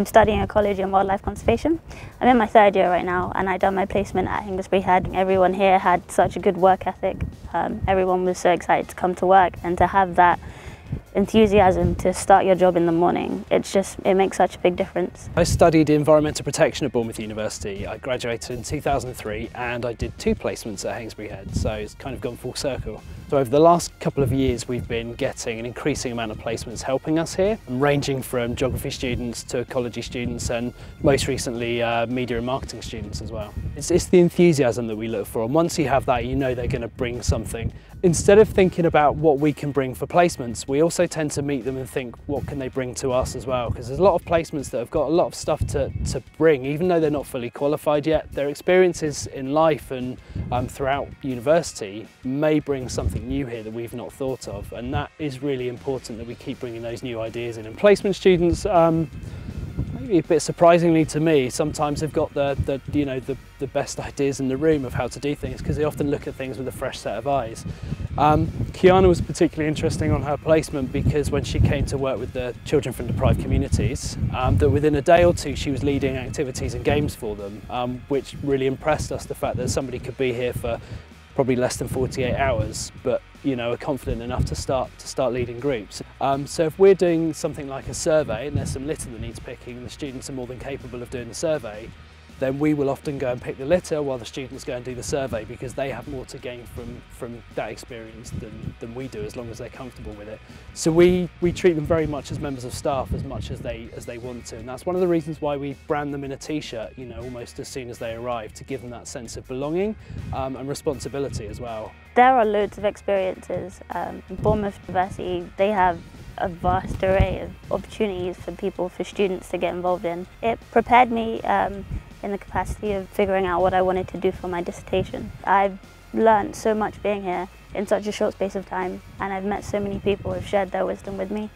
I'm studying ecology and wildlife conservation. I'm in my third year right now and I done my placement at Hengistbury Head. Everyone here had such a good work ethic. Um, everyone was so excited to come to work and to have that enthusiasm to start your job in the morning. It's just, it makes such a big difference. I studied environmental protection at Bournemouth University. I graduated in 2003 and I did two placements at Hengistbury Head, so it's kind of gone full circle. So over the last couple of years we've been getting an increasing amount of placements helping us here, ranging from geography students to ecology students and most recently uh, media and marketing students as well. It's, it's the enthusiasm that we look for and once you have that you know they're going to bring something. Instead of thinking about what we can bring for placements, we also tend to meet them and think what can they bring to us as well because there's a lot of placements that have got a lot of stuff to, to bring even though they're not fully qualified yet. Their experiences in life and um, throughout university may bring something new here that we've not thought of and that is really important that we keep bringing those new ideas in. And placement students um, maybe a bit surprisingly to me, sometimes they've got the, the you know the, the best ideas in the room of how to do things because they often look at things with a fresh set of eyes. Um, Keana was particularly interesting on her placement because when she came to work with the children from deprived communities, um, that within a day or two she was leading activities and games for them, um, which really impressed us, the fact that somebody could be here for probably less than 48 hours, but you know, are confident enough to start to start leading groups. Um, so if we're doing something like a survey and there's some litter that needs picking and the students are more than capable of doing the survey, then we will often go and pick the litter while the students go and do the survey because they have more to gain from, from that experience than, than we do as long as they're comfortable with it. So we, we treat them very much as members of staff as much as they, as they want to and that's one of the reasons why we brand them in a t-shirt you know almost as soon as they arrive to give them that sense of belonging um, and responsibility as well. There are loads of experiences. Um, Bournemouth University, they have a vast array of opportunities for people, for students to get involved in. It prepared me um, in the capacity of figuring out what I wanted to do for my dissertation. I've learned so much being here in such a short space of time and I've met so many people who've shared their wisdom with me.